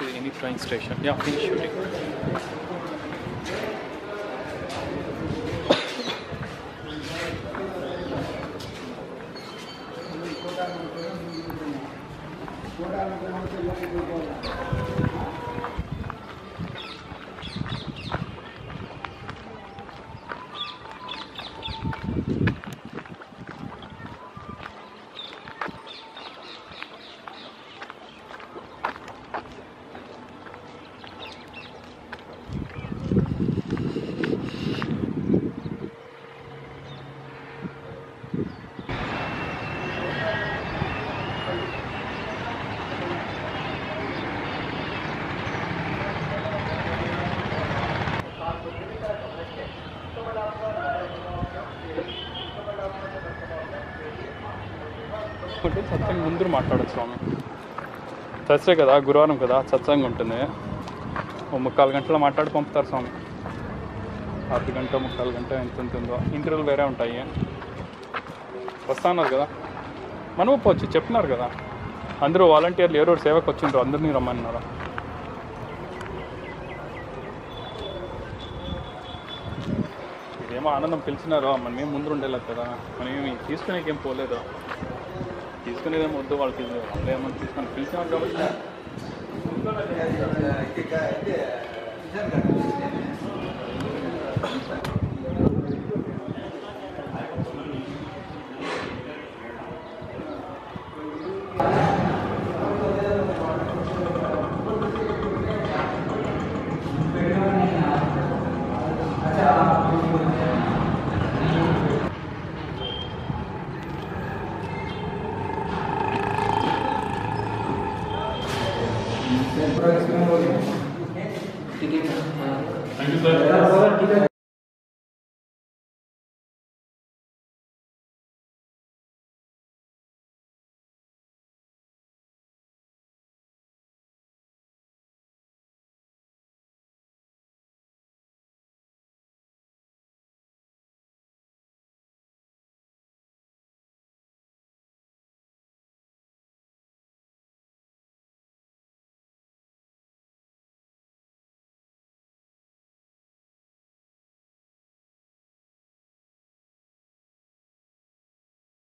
Any train station. Yeah, finish shooting. అంటే సత్సంగ్ ముందు మాట్లాడచ్చు స్వామి. చచ్చే కదా గురువారం కదా సత్సంగ్ ఉంటుంది. ఓ ముక్కాలు గంటలో మాట్లాడి పంపుతారు స్వామి. అర్ధ గంట ముక్కాలు గంట ఎంత ఉంటుందో. ఇంటర్వ్యూలు వేరే ఉంటాయి. వస్తా అన్నారు కదా. మనం పోవచ్చు చెప్తున్నారు కదా. అందరూ వాలంటీర్లు ఎవరో సేవకు వచ్చిండ్రు అందరినీ రమ్మన్నారు? ఇదేమో ఆనందం పిలిచినారు మనమేం ముందు ఉండలేదు కదా. మనం తీసుకునేకేం పోలేదు? తీసుకునేదేమో వద్దు వాళ్ళకి వాళ్ళు ఏమని తీసుకొని పిలిచినారు కాబట్టి. ठीक है